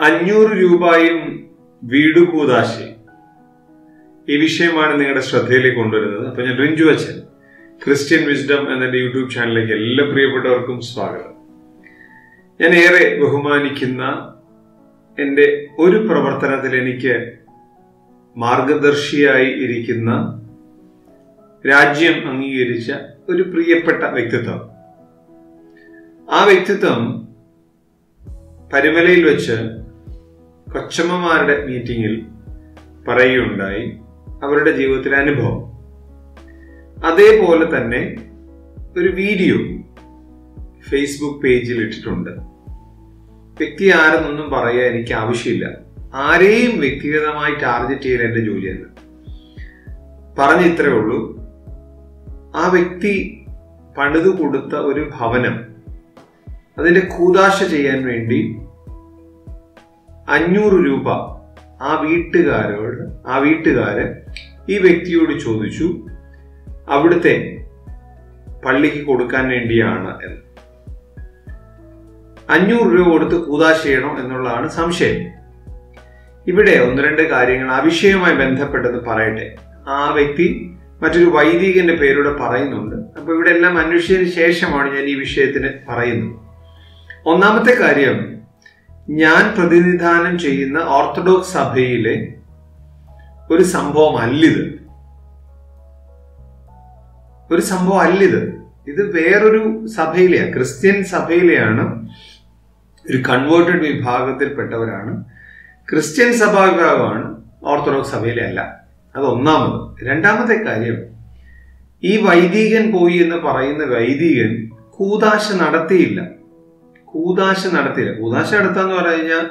അഞ്ഞൂറ് രൂപയും വീട് കൂതാശി. ഈ വിഷയമാണ് നിങ്ങളുടെ ശ്രദ്ധയിലേക്ക് കൊണ്ടുവരുന്നത്. അപ്പൊ ഞാൻ റിഞ്ചു അച്ഛൻ ക്രിസ്ത്യൻ വിസ്ഡം എന്ന യൂട്യൂബ് ചാനലിലേക്ക് എല്ലാ പ്രിയപ്പെട്ടവർക്കും സ്വാഗതം. ഞാൻ ഏറെ ബഹുമാനിക്കുന്ന എന്റെ ഒരു പ്രവർത്തനത്തിൽ എനിക്ക് മാർഗദർശിയായി ഇരിക്കുന്ന രാജ്യം അംഗീകരിച്ച ഒരു പ്രിയപ്പെട്ട വ്യക്തിത്വം. ആ വ്യക്തിത്വം പരിമലയിൽ വെച്ച് കൊച്ചമ്മമാരുടെ മീറ്റിംഗിൽ പറയുകയുണ്ടായി അവരുടെ ജീവിതത്തിലെ അനുഭവം. അതേപോലെ തന്നെ ഒരു വീഡിയോ ഫേസ്ബുക്ക് പേജിൽ ഇട്ടിട്ടുണ്ട്. വ്യക്തി ആരെന്നൊന്നും പറയാൻ എനിക്ക് ആവശ്യമില്ല. ആരെയും വ്യക്തിഗതമായി ടാർഗറ്റ് ചെയ്യൽ എന്റെ ജോലിയല്ല. പറഞ്ഞ ഇത്രേ ഉള്ളൂ. ആ വ്യക്തി പണിതു കൊടുത്ത ഒരു ഭവനം അതിന്റെ കൂതാശ ചെയ്യാൻ വേണ്ടി അഞ്ഞൂറ് രൂപ ആ വീട്ടുകാരോട് ആ വീട്ടുകാര് ഈ വ്യക്തിയോട് ചോദിച്ചു അവിടുത്തെ പള്ളിക്ക് കൊടുക്കാൻ വേണ്ടിയാണ് എന്ന്. അഞ്ഞൂറ് രൂപ കൊടുത്ത് കൂതാശ ചെയ്യണം എന്നുള്ളതാണ് സംശയം. ഇവിടെ ഒന്ന് രണ്ട് കാര്യങ്ങൾ ആ വിഷയവുമായി ബന്ധപ്പെട്ടത് പറയട്ടെ. ആ വ്യക്തി മറ്റൊരു വൈദികന്റെ പേരൂടെ പറയുന്നുണ്ട്. അപ്പൊ ഇവിടെ എല്ലാം അന്വേഷിച്ചതിന് ശേഷമാണ് ഞാൻ ഈ വിഷയത്തിന് പറയുന്നത്. ഒന്നാമത്തെ കാര്യം ഞാൻ പ്രതിനിധാനം ചെയ്യുന്ന ഓർത്തഡോക്സ് സഭയിലെ ഒരു സംഭവം അല്ലിത്. ഒരു സംഭവം അല്ലിത്. ഇത് വേറൊരു സഭയിലെയാണ് ക്രിസ്ത്യൻ സഭയിലെയാണ് ഒരു കൺവേർട്ടഡ് വിഭാഗത്തിൽപ്പെട്ടവരാണ്. ക്രിസ്ത്യൻ സഭാ വിഭാഗമാണ് ഓർത്തഡോക്സ് സഭയിലെ അല്ല അത് ഒന്നാമത്. രണ്ടാമത്തെ കാര്യം ഈ വൈദികൻ പോയി എന്ന് പറയുന്ന വൈദികൻ കൂതാശ നടത്തിയില്ല. കൂതാശ നടത്തിയില്ല കൂതാശ നടത്താന്ന് പറഞ്ഞു കഴിഞ്ഞാൽ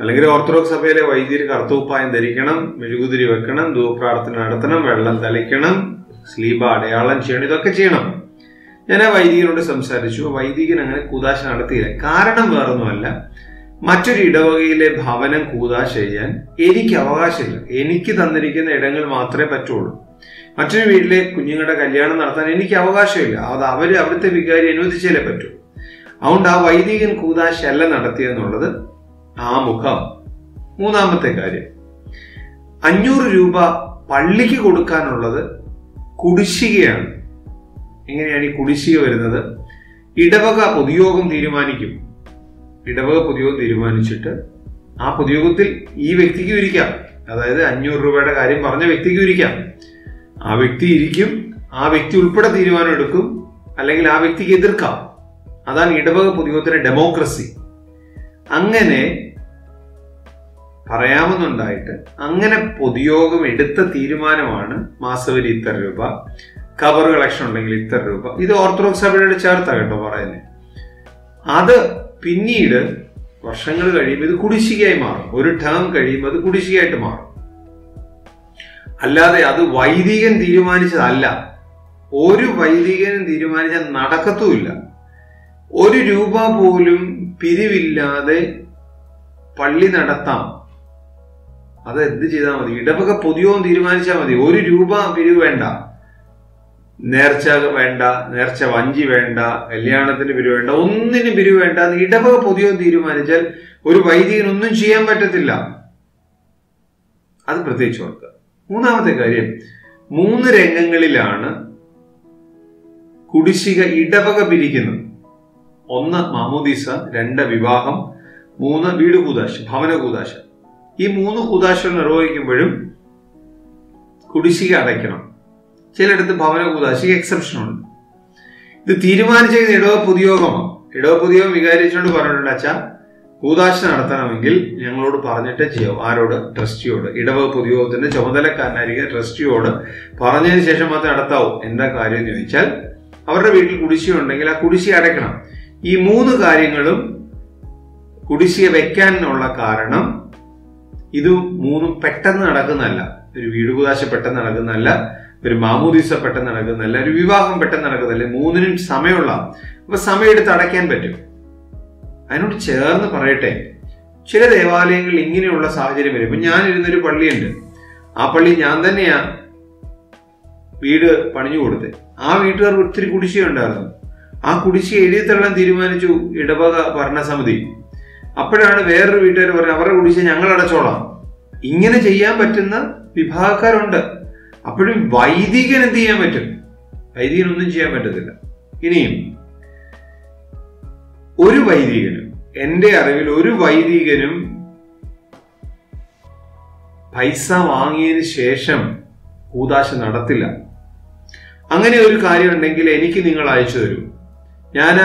അല്ലെങ്കിൽ ഓർത്തഡോക്സ് സഭയിലെ വൈദ്യർ കറുത്തൂപ്പായം ധരിക്കണം മെഴുകുതിരി വെക്കണം ധൂപ്രാർത്ഥന നടത്തണം വെള്ളം തളിക്കണം സ്ലീബ അടയാളം ചെയ്യണം ഇതൊക്കെ ചെയ്യണം. ഞാൻ ആ വൈദികനോട് സംസാരിച്ചു. വൈദികൻ അങ്ങനെ കൂതാശ നടത്തിയില്ല. കാരണം വേറൊന്നുമല്ല മറ്റൊരു ഇടവകയിലെ ഭവനം കൂതാശ ചെയ്യാൻ എനിക്ക് അവകാശമില്ല. എനിക്ക് തന്നിരിക്കുന്ന ഇടങ്ങൾ മാത്രമേ പറ്റുള്ളൂ. മറ്റൊരു വീട്ടിലെ കുഞ്ഞുങ്ങളുടെ കല്യാണം നടത്താൻ എനിക്ക് അവകാശമില്ല. അത് അവർ അവിടുത്തെ വികാരി അനുവദിച്ചാലേ പറ്റൂ. അതുകൊണ്ട് ആ വൈദികൻ കൂതാശ അല്ല നടത്തിയെന്നുള്ളത് ആ മുഖം. മൂന്നാമത്തെ കാര്യം. അഞ്ഞൂറ് രൂപ പള്ളിക്ക് കൊടുക്കാനുള്ളത് കുടിശ്ശികയാണ്. എങ്ങനെയാണ് ഈ കുടിശ്ശിക വരുന്നത്? ഇടവക പൊതുയോഗം തീരുമാനിക്കും. ഇടവക പൊതുയോഗം തീരുമാനിച്ചിട്ട് ആ പൊതുയോഗത്തിൽ ഈ വ്യക്തിക്ക് ഇരിക്കാം. അതായത് അഞ്ഞൂറ് രൂപയുടെ കാര്യം പറഞ്ഞ വ്യക്തിക്ക് ഇരിക്കാം. ആ വ്യക്തി ഇരിക്കും ആ വ്യക്തി ഉൾപ്പെടെ തീരുമാനം എടുക്കും അല്ലെങ്കിൽ ആ വ്യക്തിക്ക് എതിർക്കാം. അതാണ് ഇടവക പൊതുയോഗത്തിലെ ഡെമോക്രസി. അങ്ങനെ പറയാമെന്നുണ്ടായിട്ട് അങ്ങനെ പൊതുയോഗം എടുത്ത തീരുമാനമാണ് മാസവരി ഇത്ര രൂപ കവർ കളക്ഷൻ ഉണ്ടെങ്കിൽ ഇത്ര രൂപ. ഇത് ഓർത്തഡോക്സ് സഭയോട് ചേർത്താ കേട്ടോ പറയുന്നത് അത് പിന്നീട് വർഷങ്ങൾ കഴിയുമ്പോൾ ഇത് കുടിശ്ശികയായി മാറും. ഒരു ടേം കഴിയുമ്പോൾ അത് കുടിശ്ശികയായിട്ട് മാറും. അല്ലാതെ അത് വൈദികൻ തീരുമാനിച്ചതല്ല. ഒരു വൈദികനും തീരുമാനിച്ചാൽ നടക്കത്തുമില്ല. ഒരു രൂപ പോലും പിരിവില്ലാതെ പള്ളി നടത്താം. അത് എന്ത് ചെയ്താൽ മതി? ഇടവക പൊതുയോഗം തീരുമാനിച്ചാൽ മതി. ഒരു രൂപ പിരിവ് വേണ്ട. നേർച്ച വേണ്ട നേർച്ച വഞ്ചി വേണ്ട കല്യാണത്തിന് പിരിവ് വേണ്ട ഒന്നിനും പിരിവ് വേണ്ട ഇടവക പൊതുയോഗം തീരുമാനിച്ചാൽ ഒരു വൈദികനൊന്നും ചെയ്യാൻ പറ്റത്തില്ല. അത് പ്രത്യേകിച്ച് ഓർക്കുക. മൂന്നാമത്തെ കാര്യം മൂന്ന് രംഗങ്ങളിലാണ് കുടിശ്ശിക ഇടവക പിരിക്കുന്നത്. ഒന്ന് മാമോദീസ രണ്ട് വിവാഹം മൂന്ന് വീട് കൂതാശ ഭവന കൂതാശ. ഈ മൂന്ന് കൂതാശകൾ നിർവഹിക്കുമ്പോഴും കുടിശ്ശിക അടയ്ക്കണം. ചിലയിടത്ത് ഭവന കൂതാശിക്ക് എക്സെപ്ഷൻ ഉണ്ട്. ഇത് തീരുമാനിച്ച ഇടവ പൊതുയോഗമാണ് ഇടവ പൊതുയോഗം വികാരിച്ചുകൊണ്ട് പറഞ്ഞിട്ടുണ്ട് അച്ഛാ കൂതാശ നടത്തണമെങ്കിൽ ഞങ്ങളോട് പറഞ്ഞിട്ട് ചെയ്യാം? ആരോട്? ട്രസ്റ്റിയോട്. ഇടവ പൊതുയോഗത്തിന്റെ ചുമതലക്കാരനായിരിക്കും ട്രസ്റ്റിയോട് പറഞ്ഞതിന് ശേഷം മാത്രമേ നടത്താവൂ. എന്താ കാര്യം എന്ന് ചോദിച്ചാൽ അവരുടെ വീട്ടിൽ കുടിശ്ശിക ഉണ്ടെങ്കിൽ ആ കുടിശ്ശിക അടയ്ക്കണം. ഈ മൂന്ന് കാര്യങ്ങളും കുടിശ്ശിക വെക്കാനുള്ള കാരണം ഇത് മൂന്നും പെട്ടെന്ന് നടക്കുന്നതല്ല. ഒരു വീട് കുതാശ പെട്ടെന്ന് നടക്കുന്നതല്ല ഒരു മാമൂദീസ പെട്ടെന്ന് നടക്കുന്നതല്ല ഒരു വിവാഹം പെട്ടെന്ന് നടക്കുന്നതല്ല. മൂന്നിനും സമയമുള്ള അപ്പൊ സമയമെടുത്ത് അടയ്ക്കാൻ പറ്റും. അതിനോട് ചേർന്ന് പറയട്ടെ. ചില ദേവാലയങ്ങളിൽ ഇങ്ങനെയുള്ള സാഹചര്യം വരും ഇപ്പൊ ഞാൻ ഇരുന്നൊരു പള്ളിയുണ്ട്. ആ പള്ളി ഞാൻ തന്നെയാ വീട് പണിഞ്ഞു കൊടുത്തത്. ആ വീട്ടുകാർക്ക് ഒത്തിരി കുടിശ്ശിക ഉണ്ടായിരുന്നു. ആ കുടിശ്ശി എഴുതിത്തള്ളാൻ തീരുമാനിച്ചു ഇടവക ഭരണസമിതി. അപ്പോഴാണ് വേറൊരു വീട്ടുകാർ പറഞ്ഞത് അവരുടെ കുടിശ്ശി ഞങ്ങൾ അടച്ചോളാം. ഇങ്ങനെ ചെയ്യാൻ പറ്റുന്ന വിഭാഗക്കാരുണ്ട്. അപ്പോഴും വൈദികൻ എന്ത് ചെയ്യാൻ പറ്റും? വൈദികൻ ഒന്നും ചെയ്യാൻ പറ്റത്തില്ല. ഇനിയും ഒരു വൈദികനും എന്റെ അറിവിൽ ഒരു വൈദികനും പൈസ വാങ്ങിയതിന് ശേഷം കൂതാശ നടത്തില്ല. അങ്ങനെ ഒരു കാര്യം ഉണ്ടെങ്കിൽ എനിക്ക് നിങ്ങൾ അയച്ചു തരൂ. ഞാൻ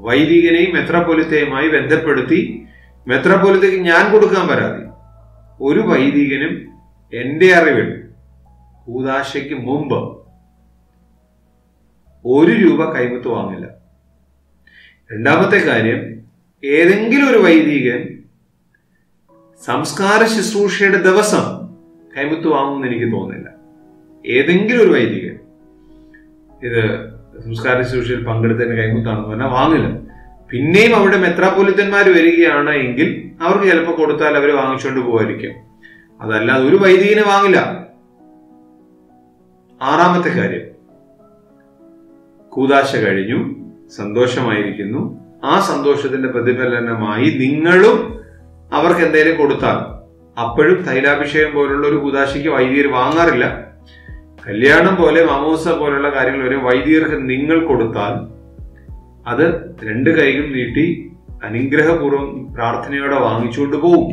വൈദികനെയും മെത്രാപ്പൊലിത്തയുമായി ബന്ധപ്പെടുത്തി മെത്രാപ്പൊലിത്തയ്ക്ക് ഞാൻ കൊടുക്കാൻ പരാതി. ഒരു വൈദികനും എന്റെ അറിവിൽ കൂതാശയ്ക്ക് മുമ്പ് ഒരു രൂപ കൈമുത്ത് വാങ്ങില്ല. രണ്ടാമത്തെ കാര്യം ഏതെങ്കിലും ഒരു വൈദികൻ സംസ്കാര ശുശ്രൂഷയുടെ ദിവസം കൈമുത്ത് വാങ്ങുമെന്ന് എനിക്ക് തോന്നുന്നില്ല. ഏതെങ്കിലും ഒരു വൈദികൻ ഇത് സംസ്കാര ശുശ്രൂഷയിൽ പങ്കെടുത്തതിന് കൈമുത്താണെന്ന് പറഞ്ഞാൽ വാങ്ങില്ല. പിന്നെയും അവിടെ മെത്രാപ്പൊലിത്തന്മാർ വരികയാണ് എങ്കിൽ അവർക്ക് ചിലപ്പോൾ കൊടുത്താൽ അവർ വാങ്ങിച്ചുകൊണ്ട് പോകാതിരിക്കും അതല്ലാതെ ഒരു വൈദികനെ വാങ്ങില്ല. ആറാമത്തെ കാര്യം. കൂതാശ കഴിഞ്ഞു സന്തോഷമായിരിക്കുന്നു. ആ സന്തോഷത്തിന്റെ പ്രതിഫലനമായി നിങ്ങളും അവർക്ക് എന്തെങ്കിലും കൊടുത്താൽ അപ്പോഴും തൈലാഭിഷേകം പോലുള്ള ഒരു കൂതാശയ്ക്ക് വൈദികർ വാങ്ങാറില്ല. കല്യാണം പോലെ മാമോസ പോലുള്ള കാര്യങ്ങൾ ഒരു വൈദികർക്ക് നിങ്ങൾ കൊടുത്താൽ അത് രണ്ട് കൈകൾ നീട്ടി അനുഗ്രഹപൂർവം പ്രാർത്ഥനയോടെ വാങ്ങിച്ചുകൊണ്ട് പോകും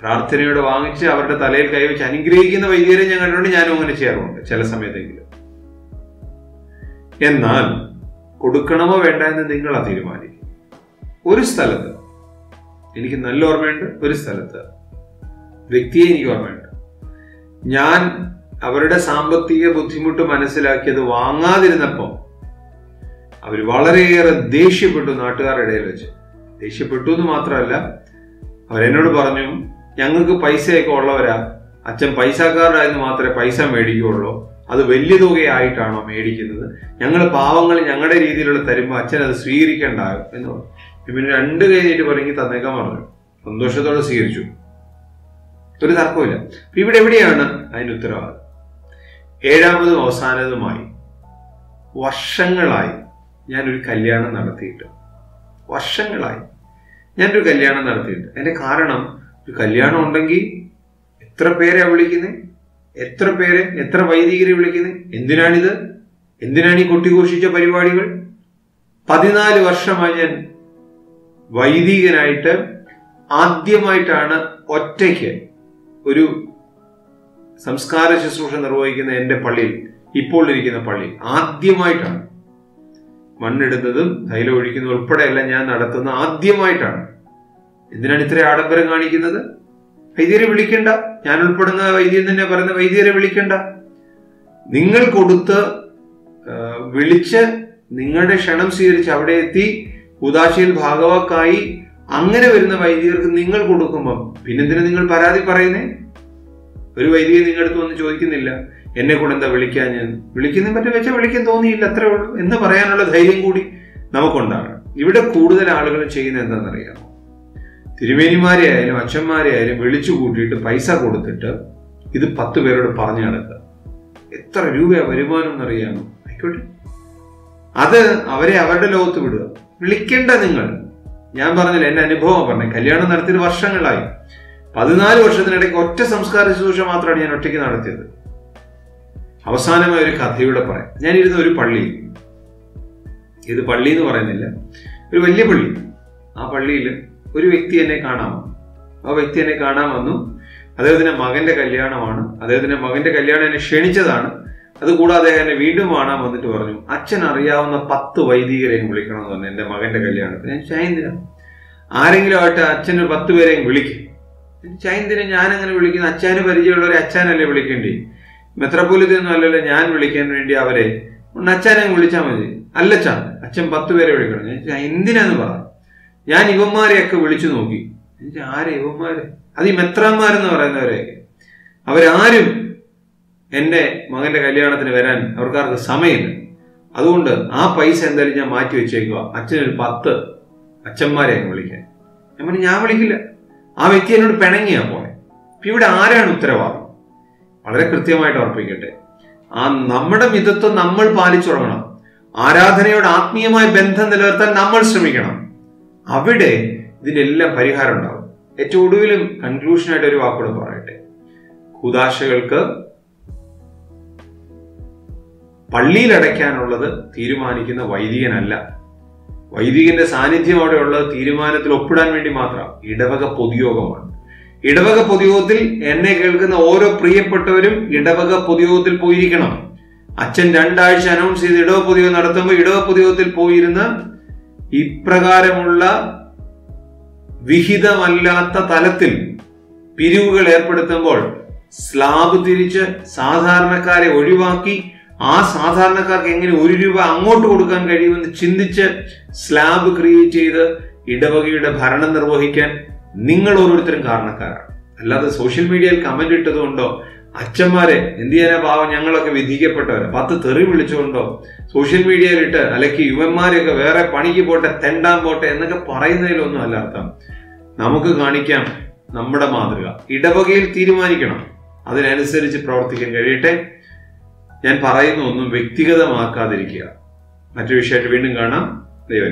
പ്രാർത്ഥനയോടെ വാങ്ങിച്ച് അവരുടെ തലയിൽ കൈവച്ച് അനുഗ്രഹിക്കുന്ന വൈദികരെ ഞാൻ കണ്ടിട്ടുണ്ട് ഞാനും അങ്ങനെ ചെയ്യാറുണ്ട് ചില സമയത്തെങ്കിലും. എന്നാൽ കൊടുക്കണമോ വേണ്ട എന്ന് നിങ്ങളാ തീരുമാനിക്കും. ഒരു സ്ഥലത്ത് എനിക്ക് നല്ല ഓർമ്മയുണ്ട് ഒരു സ്ഥലത്ത് വ്യക്തിയെ എനിക്ക് ഓർമ്മയുണ്ട്. ഞാൻ അവരുടെ സാമ്പത്തിക ബുദ്ധിമുട്ട് മനസ്സിലാക്കിയത് വാങ്ങാതിരുന്നപ്പോൾ അവർ വളരെയേറെ ദേഷ്യപ്പെട്ടു നാട്ടുകാരുടെ ഇടയിൽ വെച്ച്. ദേഷ്യപ്പെട്ടു എന്ന് മാത്രമല്ല അവരെന്നോട് പറഞ്ഞു ഞങ്ങൾക്ക് പൈസയൊക്കെ ഉള്ളവരാ. അച്ഛൻ പൈസക്കാരനായെന്ന് മാത്രമേ പൈസ മേടിക്കുകയുള്ളൂ. അത് വലിയ തുകയായിട്ടാണോ മേടിക്കുന്നത്. ഞങ്ങൾ പാവങ്ങൾ ഞങ്ങളുടെ രീതിയിലുള്ള തരുമ്പോൾ അച്ഛൻ അത് സ്വീകരിക്കേണ്ടാകും എന്ന് പറഞ്ഞു. പിന്നെ രണ്ട് കഴിഞ്ഞിട്ട് പറഞ്ഞെങ്കിൽ തന്നേക്കാൻ പറഞ്ഞു. സന്തോഷത്തോടെ സ്വീകരിച്ചു. ഒരു തർക്കമില്ല ഇവിടെ എവിടെയാണ് അതിന് ഉത്തരവാദിത്വം? ഏഴാമതും അവസാനതുമായി വർഷങ്ങളായി ഞാനൊരു കല്യാണം നടത്തിയിട്ട്. വർഷങ്ങളായി ഞാനൊരു കല്യാണം നടത്തിയിട്ട്. അതിന്റെ കാരണം ഒരു കല്യാണം ഉണ്ടെങ്കിൽ എത്ര പേരെ വിളിക്കുന്നത് എത്ര പേരെ? എത്ര വൈദികരെ വിളിക്കുന്നത് എന്തിനാണിത്? എന്തിനാണ് ഈ കൊട്ടിഘോഷിച്ച പരിപാടികൾ? പതിനാല് വർഷമായി ഞാൻ വൈദികനായിട്ട് ആദ്യമായിട്ടാണ് ഒറ്റയ്ക്ക് ഒരു സംസ്കാര ശുശ്രൂഷ നിർവഹിക്കുന്ന എന്റെ പള്ളിയിൽ ഇപ്പോൾ ഇരിക്കുന്ന പള്ളി ആദ്യമായിട്ടാണ്. മണ്ണെടുത്തതും തൈലം ഒഴിക്കുന്നതും ഉൾപ്പെടെയല്ല ഞാൻ നടത്തുന്ന ആദ്യമായിട്ടാണ്. എന്തിനാണ് ഇത്ര ആഡംബരം കാണിക്കുന്നത്? വൈദ്യരെ വിളിക്കണ്ട. ഞാൻ ഉൾപ്പെടുന്ന വൈദ്യൻ തന്നെ പറയുന്ന വൈദ്യരെ വിളിക്കണ്ട. നിങ്ങൾ കൊടുത്ത് വിളിച്ച് നിങ്ങളുടെ ക്ഷണം സ്വീകരിച്ച് അവിടെ എത്തി ഉദാശയിൽ ഭാഗവാക്കായി അങ്ങനെ വരുന്ന വൈദികർക്ക് നിങ്ങൾ കൊടുക്കുമ്പം പിന്നെന്തിനാ നിങ്ങൾ പരാതി പറയുന്നേ? ഒരു വൈദികൻ നിങ്ങളുടെ അടുത്ത് വന്ന് ചോദിക്കുന്നില്ല എന്നെ കൂടെ എന്താ വിളിക്കാൻ ഞാൻ? വിളിക്കുന്ന പറ്റും വെച്ചാൽ വിളിക്കാൻ തോന്നിയില്ല അത്രേ ഉള്ളൂ. എന്ന് പറയാനുള്ള ധൈര്യം കൂടി നമുക്കുണ്ടാകണം. ഇവിടെ കൂടുതൽ ആളുകൾ ചെയ്യുന്ന എന്താണെന്നറിയാമോ? തിരുമേനിമാരെ ആയാലും അച്ഛന്മാരെ ആയാലും വിളിച്ചു കൂട്ടിയിട്ട് പൈസ കൊടുത്തിട്ട് ഇത് പത്ത് പേരോട് പറഞ്ഞു നടക്കുക. എത്ര രൂപയാ വരുമാനം എന്നറിയാമോ? ആയിക്കോട്ടെ. അത് അവരെ അവരുടെ ലോകത്ത് വിടുക. വിളിക്കേണ്ട നിങ്ങൾ. ഞാൻ പറഞ്ഞില്ല എന്റെ അനുഭവം പറഞ്ഞേ കല്യാണം നടത്തിയത് വർഷങ്ങളായി. പതിനാല് വർഷത്തിനിടയ്ക്ക് ഒറ്റ സംസ്കാര ശുശ്രൂഷ മാത്രമാണ് ഞാൻ ഒറ്റയ്ക്ക് നടത്തിയത്. അവസാനമായ ഒരു കഥയുടെ പറയാം ഞാനിരുന്ന ഒരു പള്ളി. ഇത് പള്ളി എന്ന് പറയുന്നില്ല. ഒരു വലിയ പള്ളി. ആ പള്ളിയിൽ ഒരു വ്യക്തി എന്നെ കാണാൻ ആ വ്യക്തി എന്നെ കാണാൻ വന്നു. അദ്ദേഹത്തിന്റെ മകന്റെ കല്യാണമാണ്. അദ്ദേഹത്തിന്റെ മകന്റെ കല്യാണം എന്നെ ക്ഷണിച്ചതാണ്. അതുകൂടാതെ അദ്ദേഹം എന്നെ വീണ്ടും കാണാൻ വന്നിട്ട് പറഞ്ഞു അച്ഛൻ അറിയാവുന്ന പത്ത് വൈദികരെയും വിളിക്കണം എന്ന് പറഞ്ഞു. എന്റെ മകന്റെ കല്യാണത്തിന്. ഞാൻ ചെയ്യുന്നില്ല ആരെങ്കിലും ആയിട്ട് അച്ഛന് പത്ത് പേരെയും വിളിക്കും. ചൈന്തിനെ ഞാൻ അങ്ങനെ വിളിക്കുന്ന അച്ഛന് പരിചയമുള്ളവരെ അച്ഛനല്ലേ വിളിക്കേണ്ടി? മെത്രപോലിത്തൊന്നും അല്ലല്ലോ ഞാൻ വിളിക്കാൻ വേണ്ടി അവരെ. അച്ഛനെ വിളിച്ചാൽ മതി. അല്ലച്ചാ അച്ഛൻ പത്ത് പേരെ വിളിക്കണം. ഞാൻ എന്തിനാന്ന് പറ? ഞാൻ ഇവന്മാരെയൊക്കെ വിളിച്ചു നോക്കി. ആരെ ഇവന്മാര്? അത് ഈ മെത്രാന്മാരെന്ന് പറയുന്നവരെയൊക്കെ അവരാരും എന്റെ മകന്റെ കല്യാണത്തിന് വരാൻ അവർക്കാർക്ക് സമയമില്ല. അതുകൊണ്ട് ആ പൈസ എന്തായാലും ഞാൻ മാറ്റി വെച്ചേക്കുക അച്ഛനൊരു പത്ത് അച്ഛന്മാരെ വിളിക്കാൻ. ഞാൻ പറഞ്ഞു ഞാൻ വിളിക്കില്ല. ആ വ്യക്തി എന്നോട് പിണങ്ങിയാ പോയെ ഇവിടെ ആരാണ് ഉത്തരവാദം? വളരെ കൃത്യമായിട്ട് ഓർപ്പിക്കട്ടെ ആ നമ്മുടെ മിതത്വം നമ്മൾ പാലിച്ചു തുടങ്ങണം ആരാധനയോട് ആത്മീയമായ ബന്ധം നിലനിർത്താൻ നമ്മൾ ശ്രമിക്കണം. അവിടെ ഇതിനെല്ലാം പരിഹാരം ഉണ്ടാവും. ഏറ്റവും ഒടുവിലും കൺക്ലൂഷനായിട്ട് ഒരു വാക്കോട് പറയട്ടെ. കുദാശകൾക്ക് പള്ളിയിൽ അടയ്ക്കാനുള്ളത് തീരുമാനിക്കുന്ന വൈദികനല്ല. വൈദികന്റെ സാന്നിധ്യം അവിടെ ഉള്ളത് തീരുമാനത്തിൽ ഒപ്പിടാൻ വേണ്ടി മാത്രം ഇടവക പൊതുയോഗമാണ്. ഇടവക പൊതുയോഗത്തിൽ എന്നെ കേൾക്കുന്ന ഓരോ പ്രിയപ്പെട്ടവരും ഇടവക പൊതുയോഗത്തിൽ പോയിരിക്കണം. അച്ഛൻ രണ്ടാഴ്ച അനൗൺസ് ചെയ്ത് ഇടവ പൊതുയോഗം നടത്തുമ്പോൾ ഇടവ പൊതുയോഗത്തിൽ പോയിരുന്ന ഇപ്രകാരമുള്ള വിഹിതമല്ലാത്ത തലത്തിൽ പിരിവുകൾ ഏർപ്പെടുത്തുമ്പോൾ സ്ലാബ് തിരിച്ച് സാധാരണക്കാരെ ഒഴിവാക്കി ആ സാധാരണക്കാർക്ക് എങ്ങനെ ഒരു രൂപ അങ്ങോട്ട് കൊടുക്കാൻ കഴിയുമെന്ന് ചിന്തിച്ച് സ്ലാബ് ക്രിയേറ്റ് ചെയ്ത് ഇടവകയുടെ ഭരണം നിർവഹിക്കാൻ നിങ്ങൾ ഓരോരുത്തരും കാരണക്കാരാണ്. അല്ലാതെ സോഷ്യൽ മീഡിയയിൽ കമന്റ് ഇട്ടതുകൊണ്ടോ അച്ഛന്മാരെ എന്ത് ചെയ്യാനാ പാവം ഞങ്ങളൊക്കെ വിധിക്കപ്പെട്ടവരെ പത്ത് തെറി വിളിച്ചുകൊണ്ടോ സോഷ്യൽ മീഡിയയിലിട്ട് അല്ലെങ്കിൽ യുവന്മാരെയൊക്കെ വേറെ പണിക്ക് പോട്ടെ തെണ്ടാൻ പോട്ടെ എന്നൊക്കെ പറയുന്നതിലൊന്നും അല്ല അർത്ഥം. നമുക്ക് കാണിക്കാം നമ്മുടെ മാതൃക. ഇടവകയിൽ തീരുമാനിക്കണം. അതിനനുസരിച്ച് പ്രവർത്തിക്കാൻ കഴിയട്ടെ. ഞാൻ പറയുന്ന ഒന്നും വ്യക്തിഗതമാക്കാതിരിക്കുക. മറ്റു വിഷയമായിട്ട് വീണ്ടും കാണാം. ദൈവം